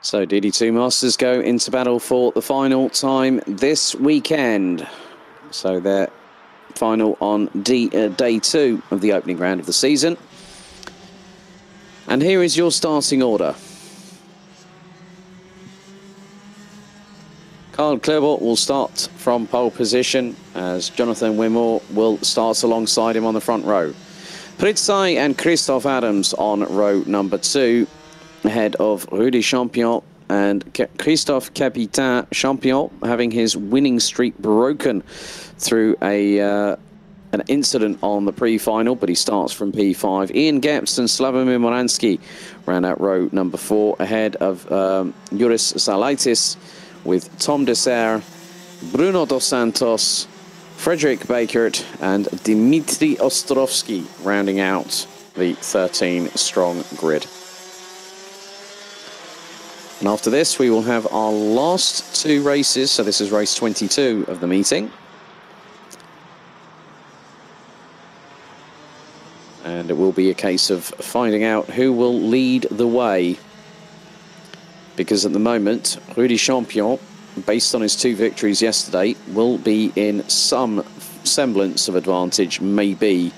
So DD2 Masters go into battle for the final time this weekend. So their final on D, uh, day two of the opening round of the season. And here is your starting order. Carl Klebert will start from pole position as Jonathan Wimore will start alongside him on the front row. Pritzai and Christoph Adams on row number two ahead of Rudy Champion and Christophe Capitain Champion having his winning streak broken through a uh, an incident on the pre-final, but he starts from P5. Ian Gepps and Slavomir Moransky round out row number four ahead of um, Juris Salaitis with Tom Dessert, Bruno Dos Santos, Frederick Bakert and Dimitri Ostrovsky rounding out the 13 strong grid. And after this, we will have our last two races. So this is race 22 of the meeting. And it will be a case of finding out who will lead the way. Because at the moment, Rudy Champion, based on his two victories yesterday, will be in some semblance of advantage, maybe,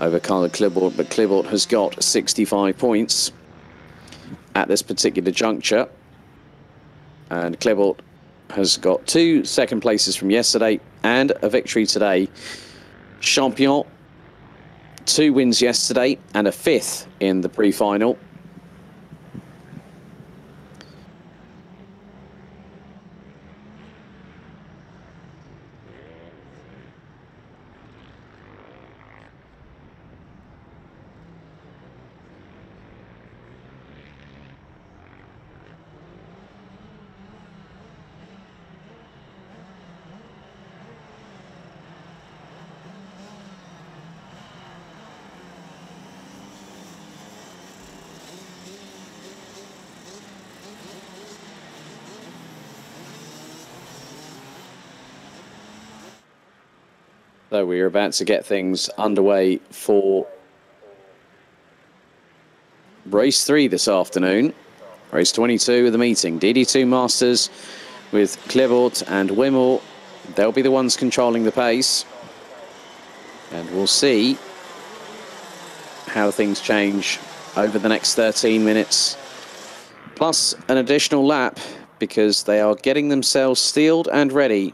over Carla Klibort. But Klibort has got 65 points at this particular juncture. And Klebort has got two second places from yesterday and a victory today. Champion, two wins yesterday and a fifth in the pre-final. So we are about to get things underway for race three this afternoon. Race 22 of the meeting. DD2 Masters with Klevort and Wimmel. They'll be the ones controlling the pace. And we'll see how things change over the next 13 minutes. Plus an additional lap because they are getting themselves steeled and ready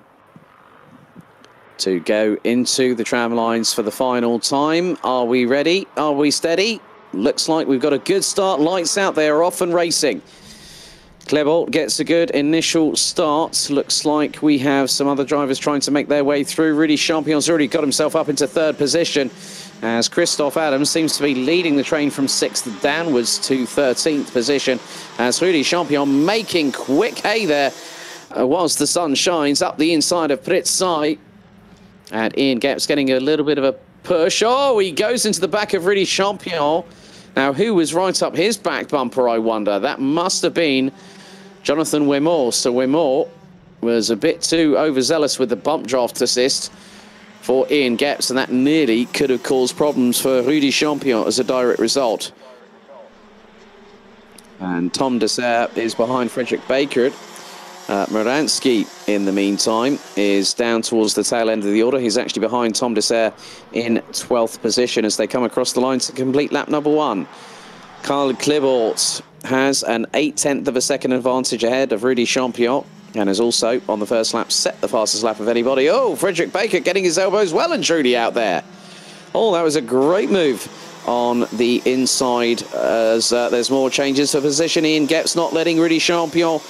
to go into the tram lines for the final time. Are we ready? Are we steady? Looks like we've got a good start. Lights out They are off and racing. Klebold gets a good initial start. Looks like we have some other drivers trying to make their way through. Rudy Champion's already got himself up into third position as Christoph Adams seems to be leading the train from 6th downwards to 13th position as Rudy Champion making quick hay there uh, whilst the sun shines up the inside of Pritzai. And Ian Gap's getting a little bit of a push. Oh, he goes into the back of Rudy Champion. Now, who was right up his back bumper, I wonder? That must have been Jonathan Wimore. So Wimore was a bit too overzealous with the bump draft assist for Ian Geps, and that nearly could have caused problems for Rudy Champion as a direct result. And Tom Dessert is behind Frederick Baker. Uh, in the meantime, is down towards the tail end of the order. He's actually behind Tom Dessert in 12th position as they come across the line to complete lap number one. Carl Klibort has an 8 tenth of a second advantage ahead of Rudy Champion and has also, on the first lap, set the fastest lap of anybody. Oh, Frederick Baker getting his elbows well and truly out there. Oh, that was a great move on the inside as uh, there's more changes for position. Ian Gepps not letting Rudy Champion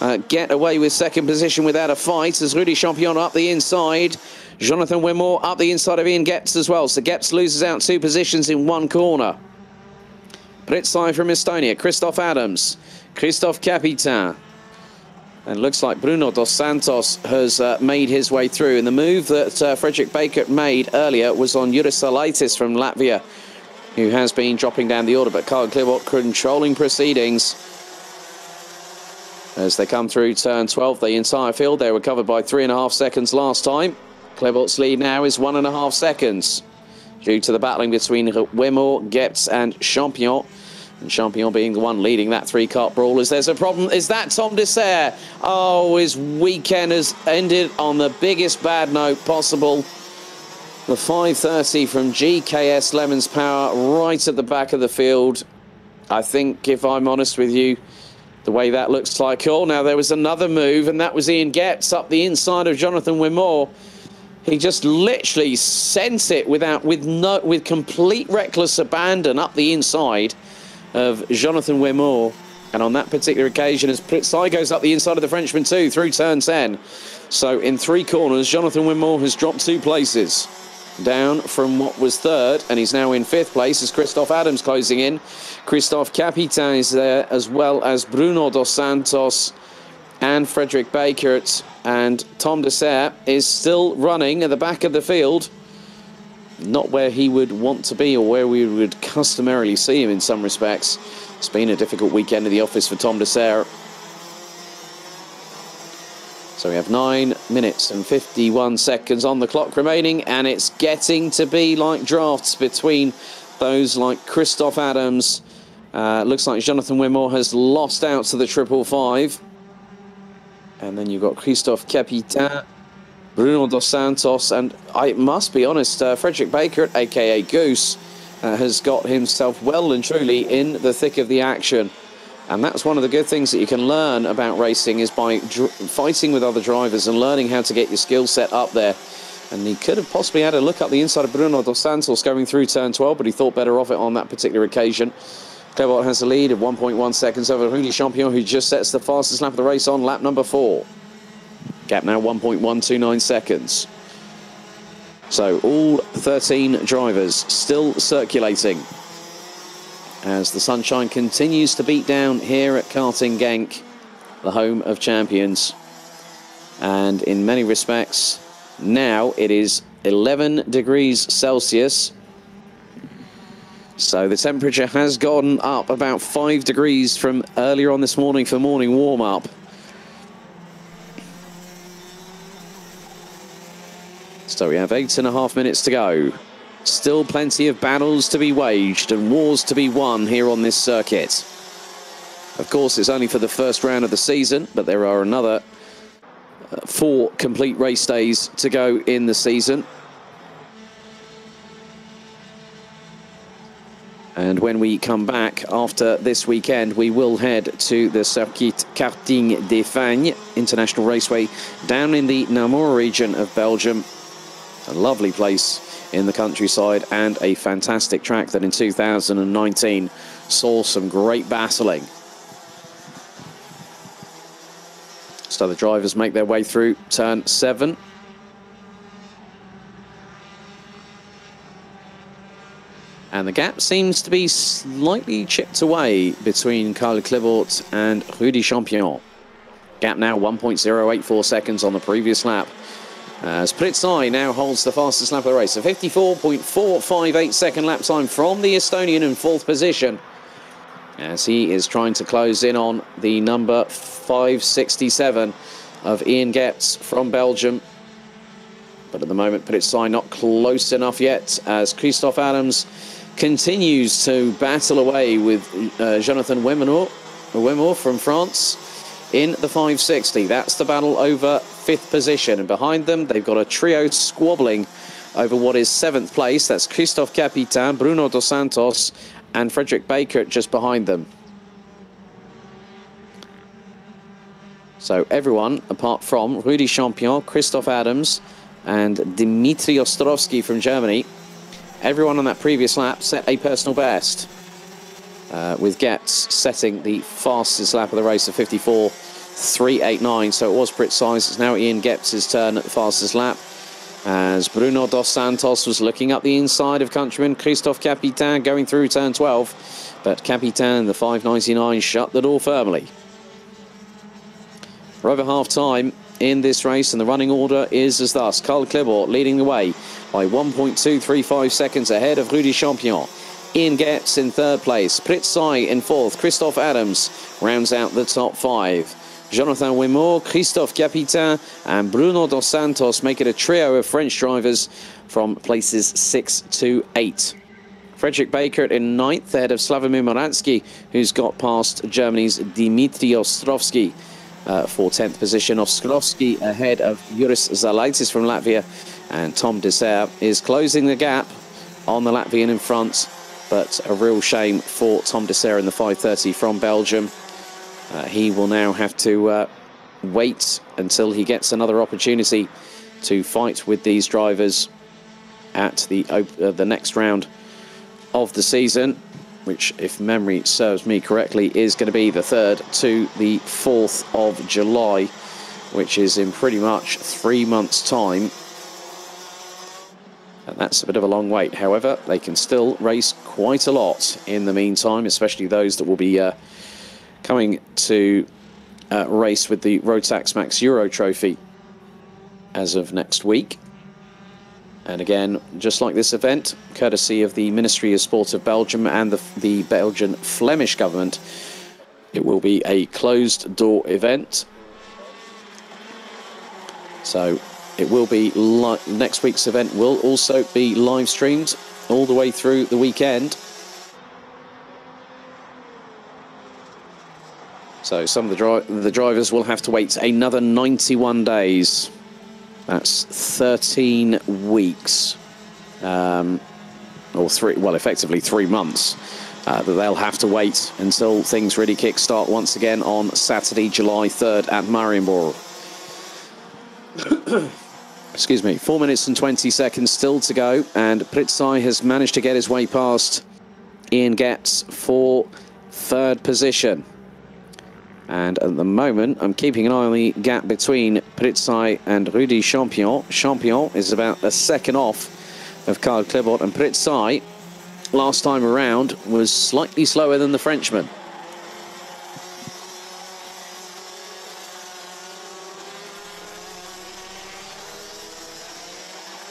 uh, get away with second position without a fight as Rudy Champion up the inside. Jonathan Wimore up the inside of Ian Gepps as well. So Gepps loses out two positions in one corner. Pritzai from Estonia, Christoph Adams, Christoph Capitain. And looks like Bruno Dos Santos has uh, made his way through. And the move that uh, Frederick Baker made earlier was on Salaitis from Latvia, who has been dropping down the order. But Carl Clearwater controlling proceedings as they come through turn 12. The entire field, they were covered by three and a half seconds last time. Klebort's lead now is one and a half seconds due to the battling between Wimore, Gepps and Champion. And Champion being the one leading that three-cart brawl. Is there's a problem, is that Tom Dessert? Oh, his weekend has ended on the biggest bad note possible. The 5.30 from GKS Lemons Power right at the back of the field. I think, if I'm honest with you, the way that looks like. all. now there was another move, and that was Ian Getz up the inside of Jonathan Wimore. He just literally sent it without, with no, with complete reckless abandon up the inside of Jonathan Wimore. And on that particular occasion, as Pritzai goes up the inside of the Frenchman too, through turn 10. So in three corners, Jonathan Wimore has dropped two places down from what was third, and he's now in fifth place as Christoph Adams closing in. Christophe Capitan is there, as well as Bruno dos Santos and Frederick Bakert. And Tom Dessert is still running at the back of the field. Not where he would want to be or where we would customarily see him in some respects. It's been a difficult weekend in the office for Tom Dessert. So we have 9 minutes and 51 seconds on the clock remaining, and it's getting to be like drafts between those like Christoph Adams. Uh, looks like Jonathan Wimore has lost out to the triple five. And then you've got Christophe Capitain, Bruno Dos Santos, and I must be honest, uh, Frederick Baker, aka Goose, uh, has got himself well and truly in the thick of the action. And that's one of the good things that you can learn about racing is by fighting with other drivers and learning how to get your skill set up there. And he could have possibly had a look up the inside of Bruno Dos Santos going through turn 12, but he thought better of it on that particular occasion. Clervaux has the lead of 1.1 seconds over Rudy Champion, who just sets the fastest lap of the race on lap number four. Gap now 1.129 seconds. So all 13 drivers still circulating as the sunshine continues to beat down here at Karting Genk, the home of champions. And in many respects, now it is 11 degrees Celsius. So the temperature has gone up about 5 degrees from earlier on this morning for morning warm-up. So we have eight and a half minutes to go. Still plenty of battles to be waged and wars to be won here on this circuit. Of course, it's only for the first round of the season, but there are another uh, four complete race days to go in the season. And when we come back after this weekend, we will head to the Circuit Karting des Fagnes International Raceway down in the Namur region of Belgium. A lovely place in the countryside and a fantastic track that in 2019 saw some great battling. So the drivers make their way through turn seven. And the gap seems to be slightly chipped away between Carl Clervaux and Rudy Champion. Gap now 1.084 seconds on the previous lap. As Pritzai now holds the fastest lap of the race. A 54.458 second lap time from the Estonian in fourth position. As he is trying to close in on the number 567 of Ian Getz from Belgium. But at the moment, Pritzai not close enough yet as Christoph Adams continues to battle away with uh, Jonathan Wimore from France in the 560. That's the battle over fifth position. And behind them, they've got a trio squabbling over what is seventh place. That's Christophe Capitan, Bruno Dos Santos, and Frederick Baker just behind them. So everyone, apart from Rudy Champion, Christophe Adams, and Dmitry Ostrovsky from Germany, everyone on that previous lap set a personal best. Uh, with Getz setting the fastest lap of the race of 54 389. So it was Pritzai's. It's now Ian Getz's turn at the fastest lap. As Bruno Dos Santos was looking up the inside of countryman Christophe Capitan going through turn 12. But Capitan, the 599, shut the door firmly. For over half time in this race, and the running order is as thus. Carl Clervaux leading the way by 1.235 seconds ahead of Rudy Champion. Ian Getz in third place. Pritzai in fourth. Christoph Adams rounds out the top five. Jonathan Wimore, Christophe Capitain, and Bruno Dos Santos make it a trio of French drivers from places 6 to 8. Frederick Baker in ninth, ahead of Slavomir Moransky, who's got past Germany's Dimitri Ostrovsky uh, for 10th position. Ostrovsky ahead of Juris Zalaitis from Latvia, and Tom Dessert is closing the gap on the Latvian in front, but a real shame for Tom Dessert in the 5.30 from Belgium. Uh, he will now have to uh, wait until he gets another opportunity to fight with these drivers at the uh, the next round of the season, which, if memory serves me correctly, is going to be the 3rd to the 4th of July, which is in pretty much three months' time. And that's a bit of a long wait. However, they can still race quite a lot in the meantime, especially those that will be uh, coming to uh, race with the Rotax Max Euro Trophy as of next week. And again, just like this event, courtesy of the Ministry of Sport of Belgium and the, the Belgian Flemish government, it will be a closed door event. So it will be next week's event will also be live streamed all the way through the weekend. So some of the, dri the drivers will have to wait another 91 days that's 13 weeks, um, or three, well, effectively three months. Uh, that they'll have to wait until things really kick-start once again on Saturday, July 3rd at Mariembourg. Excuse me, 4 minutes and 20 seconds still to go, and Pritzai has managed to get his way past Ian Getz for third position. And at the moment, I'm keeping an eye on the gap between Pritzai and Rudy Champion. Champion is about a second off of Karl Klebot, and Pritzai, last time around, was slightly slower than the Frenchman.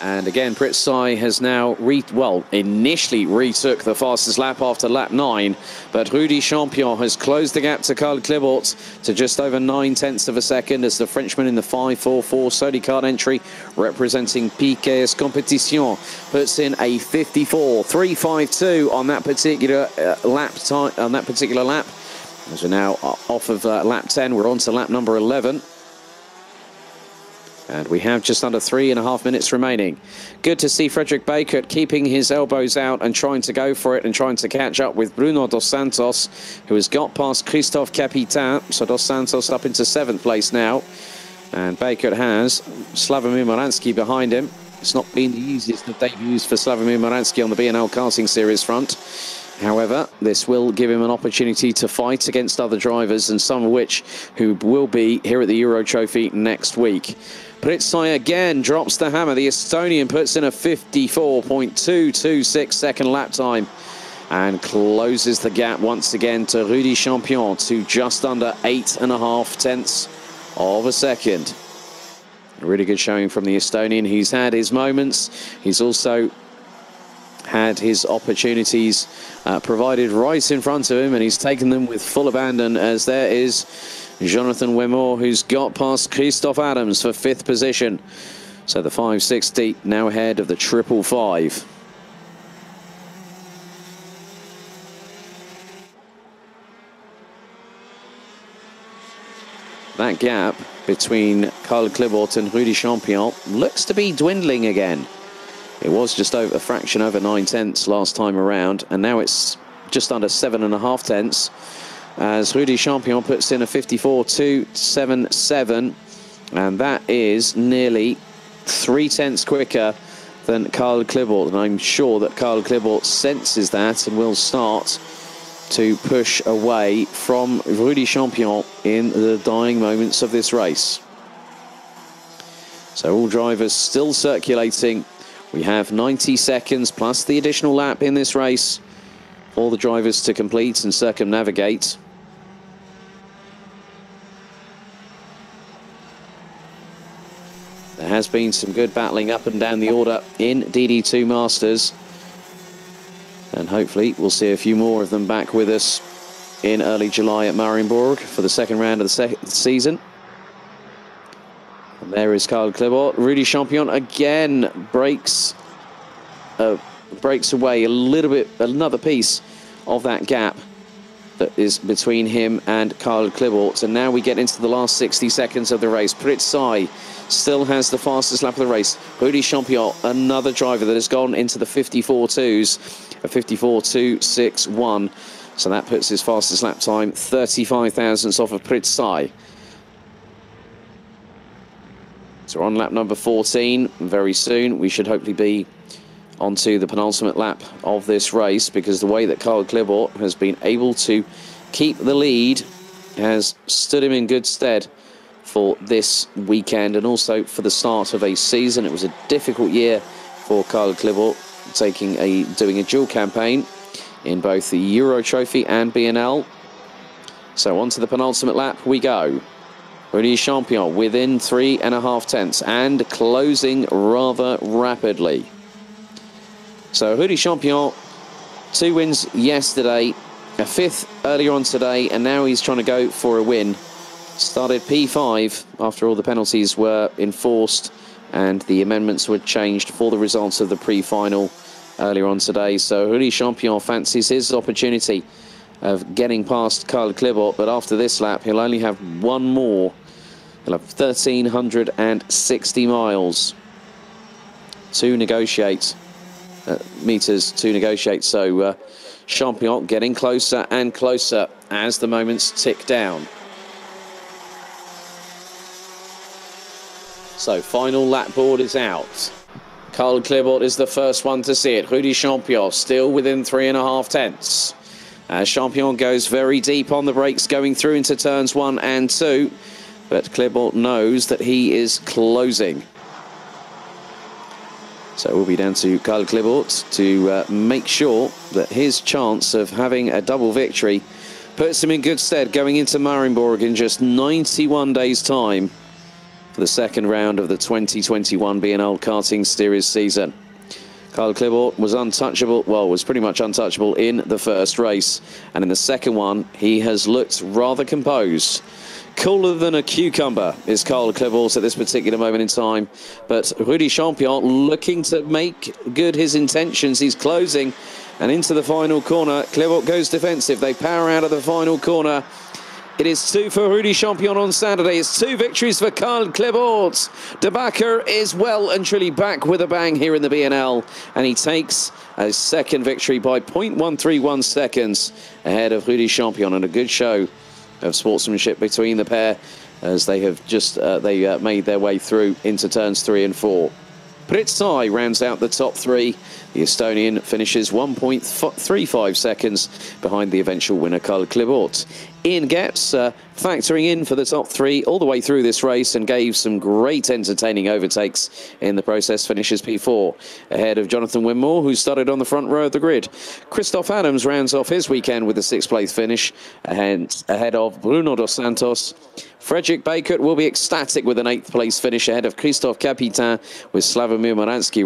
And again, Pritzai has now, re well, initially retook the fastest lap after lap 9, but Rudy Champion has closed the gap to Karl Klebot to just over 9 tenths of a second as the Frenchman in the 5.44 Sodi Kart entry representing Piquet's Competition puts in a 54.352 on that particular uh, lap time, on that particular lap. As we're now off of uh, lap 10, we're on to lap number 11. And we have just under three and a half minutes remaining. Good to see Frederick Baker keeping his elbows out and trying to go for it and trying to catch up with Bruno Dos Santos, who has got past Christophe Capitan. So Dos Santos up into seventh place now. And Baker has Slavomir Moransky behind him. It's not been the easiest of debuts for Slavomir Moransky on the BNL Karting Series front. However, this will give him an opportunity to fight against other drivers, and some of which who will be here at the Euro Trophy next week. Pritzai again drops the hammer. The Estonian puts in a 54.226 second lap time and closes the gap once again to Rudy Champion to just under eight and a half tenths of a second. Really good showing from the Estonian. He's had his moments. He's also had his opportunities uh, provided right in front of him and he's taken them with full abandon as there is Jonathan Wimore, who's got past Christoph Adams for fifth position. So the 560 now ahead of the triple five. That gap between Karl Klebot and Rudy Champion looks to be dwindling again. It was just over a fraction over nine tenths last time around, and now it's just under seven and a half tenths as Rudy Champion puts in a 54.277 and that is nearly three tenths quicker than Karl Klebot and I'm sure that Karl Klebot senses that and will start to push away from Rudy Champion in the dying moments of this race. So all drivers still circulating. We have 90 seconds plus the additional lap in this race. All the drivers to complete and circumnavigate. Has been some good battling up and down the order in DD2 Masters. And hopefully we'll see a few more of them back with us in early July at Mariembourg for the second round of the season. And there is Karl Klebot. Rudy Champion again breaks a breaks away a little bit, another piece of that gap that is between him and Karl Klibbort. And now we get into the last 60 seconds of the race. Pritzai still has the fastest lap of the race. Rudy Champion, another driver that has gone into the 54.2s, a 54.261. So that puts his fastest lap time 35 thousandths off of Pritzai. So we're on lap number 14, very soon we should hopefully be onto the penultimate lap of this race because the way that Carl Klibbort has been able to keep the lead has stood him in good stead for this weekend and also for the start of a season. It was a difficult year for Carl Klibbort, taking a doing a dual campaign in both the Euro Trophy and BNL. So onto the penultimate lap we go. Rudy Champion within three and a half tenths and closing rather rapidly. So Rudy Champion, two wins yesterday, a fifth earlier on today, and now he's trying to go for a win. Started P5 after all the penalties were enforced and the amendments were changed for the results of the pre-final earlier on today. So Rudy Champion fancies his opportunity of getting past Karl Klibbort, but after this lap, he'll only have one more. He'll have 1,360 miles to negotiate uh, meters to negotiate. So uh, Champion getting closer and closer as the moments tick down. So final lap board is out. Carl Klibbort is the first one to see it. Rudy Champion still within three and a half tenths. As Champion goes very deep on the brakes going through into turns one and two. But Klibbort knows that he is closing. So it will be down to Karl Klibbort to uh, make sure that his chance of having a double victory puts him in good stead going into Mariembourg in just 91 days' time for the second round of the 2021 BNL Karting Series season. Karl Klibbort was untouchable, well, was pretty much untouchable in the first race. And in the second one, he has looked rather composed. Cooler than a cucumber is Karl Klibbort at this particular moment in time. But Rudy Champion looking to make good his intentions. He's closing and into the final corner. Klibbort goes defensive. They power out of the final corner. It is two for Rudy Champion on Saturday. It's two victories for Karl Klibbort. De Backer is well and truly back with a bang here in the BNL. And he takes a second victory by 0.131 seconds ahead of Rudy Champion. And a good show of sportsmanship between the pair as they have just uh, they uh, made their way through into turns three and four. Pritzai rounds out the top three. The Estonian finishes 1.35 seconds behind the eventual winner, Karl Klibbort. Ian Getz uh, factoring in for the top three all the way through this race and gave some great entertaining overtakes in the process, finishes P4 ahead of Jonathan Winmore, who started on the front row of the grid. Christoph Adams rounds off his weekend with a sixth place finish ahead, ahead of Bruno Dos Santos. Frederick Baker will be ecstatic with an eighth place finish ahead of Christophe Capitan with Slavomir Moransky